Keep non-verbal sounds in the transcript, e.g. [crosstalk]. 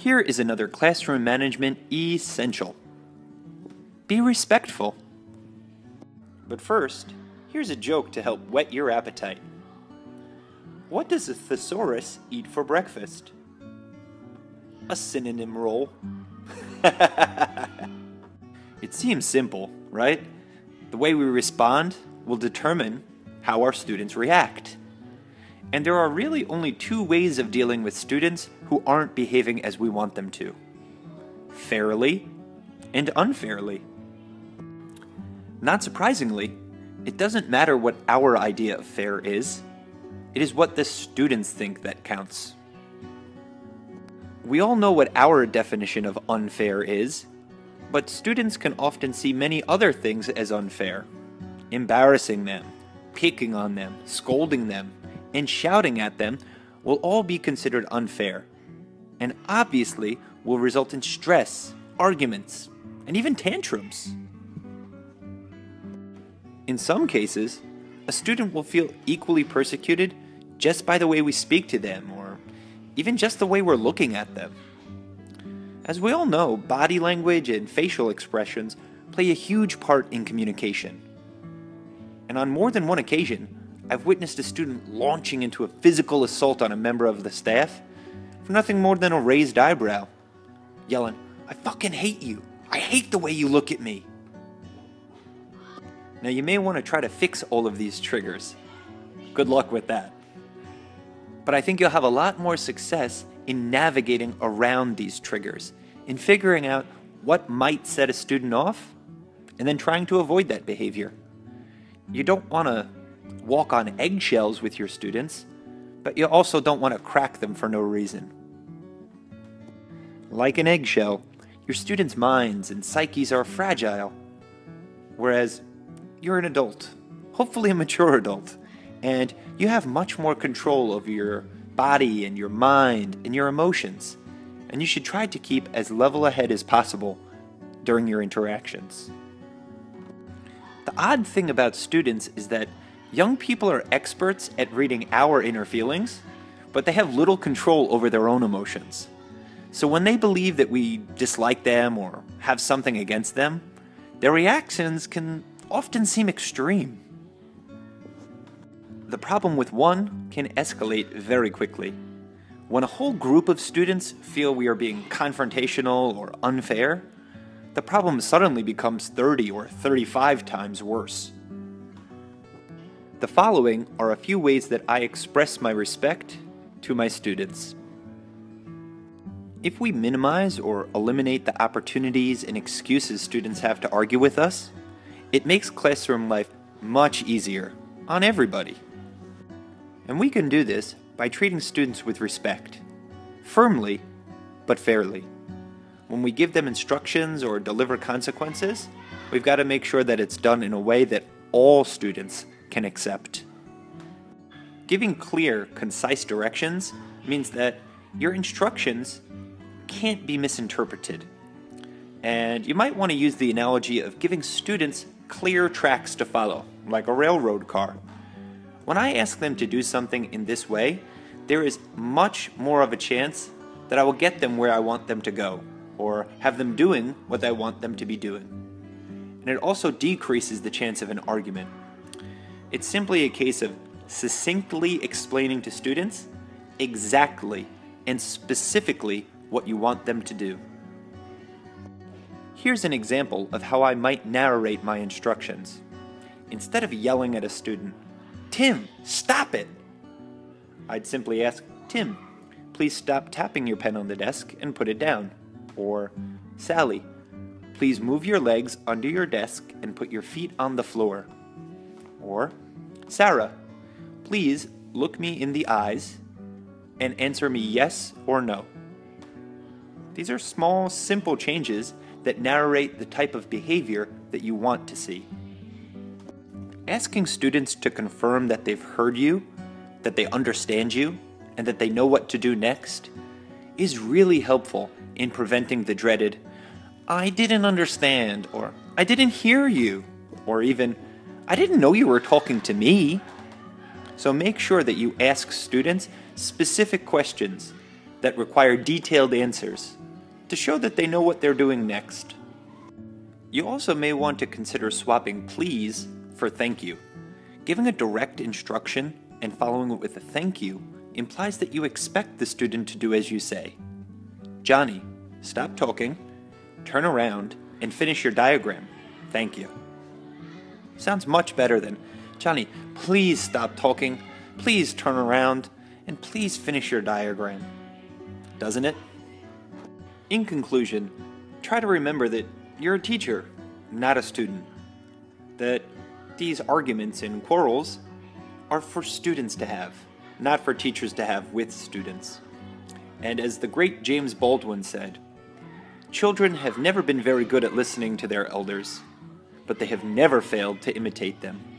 Here is another classroom management essential be respectful. But first, here's a joke to help whet your appetite. What does a thesaurus eat for breakfast? A synonym roll. [laughs] it seems simple, right? The way we respond will determine how our students react. And there are really only two ways of dealing with students who aren't behaving as we want them to fairly and unfairly. Not surprisingly, it doesn't matter what our idea of fair is, it is what the students think that counts. We all know what our definition of unfair is, but students can often see many other things as unfair. Embarrassing them, picking on them, scolding them, and shouting at them will all be considered unfair, and obviously will result in stress, arguments, and even tantrums. In some cases, a student will feel equally persecuted just by the way we speak to them or even just the way we're looking at them. As we all know, body language and facial expressions play a huge part in communication. And on more than one occasion, I've witnessed a student launching into a physical assault on a member of the staff for nothing more than a raised eyebrow, yelling, I fucking hate you. I hate the way you look at me. Now, you may want to try to fix all of these triggers. Good luck with that. But I think you'll have a lot more success in navigating around these triggers, in figuring out what might set a student off, and then trying to avoid that behavior. You don't want to walk on eggshells with your students, but you also don't want to crack them for no reason. Like an eggshell, your students' minds and psyches are fragile, whereas you're an adult, hopefully a mature adult, and you have much more control over your body and your mind and your emotions. And you should try to keep as level ahead as possible during your interactions. The odd thing about students is that young people are experts at reading our inner feelings, but they have little control over their own emotions. So when they believe that we dislike them or have something against them, their reactions can often seem extreme. The problem with one can escalate very quickly. When a whole group of students feel we are being confrontational or unfair, the problem suddenly becomes 30 or 35 times worse. The following are a few ways that I express my respect to my students. If we minimize or eliminate the opportunities and excuses students have to argue with us, it makes classroom life much easier on everybody. And we can do this by treating students with respect, firmly but fairly. When we give them instructions or deliver consequences, we've got to make sure that it's done in a way that all students can accept. Giving clear, concise directions means that your instructions can't be misinterpreted. And you might want to use the analogy of giving students clear tracks to follow, like a railroad car. When I ask them to do something in this way, there is much more of a chance that I will get them where I want them to go, or have them doing what I want them to be doing. And it also decreases the chance of an argument. It's simply a case of succinctly explaining to students exactly and specifically what you want them to do. Here's an example of how I might narrate my instructions. Instead of yelling at a student, Tim, stop it! I'd simply ask, Tim, please stop tapping your pen on the desk and put it down. Or, Sally, please move your legs under your desk and put your feet on the floor. Or, Sarah, please look me in the eyes and answer me yes or no. These are small, simple changes that narrate the type of behavior that you want to see. Asking students to confirm that they've heard you, that they understand you, and that they know what to do next is really helpful in preventing the dreaded, I didn't understand, or I didn't hear you, or even, I didn't know you were talking to me. So make sure that you ask students specific questions that require detailed answers to show that they know what they're doing next. You also may want to consider swapping please for thank you. Giving a direct instruction and following it with a thank you implies that you expect the student to do as you say. Johnny, stop talking, turn around, and finish your diagram. Thank you. Sounds much better than, Johnny, please stop talking, please turn around, and please finish your diagram. Doesn't it? In conclusion, try to remember that you're a teacher, not a student. That these arguments and quarrels are for students to have, not for teachers to have with students. And as the great James Baldwin said, children have never been very good at listening to their elders, but they have never failed to imitate them.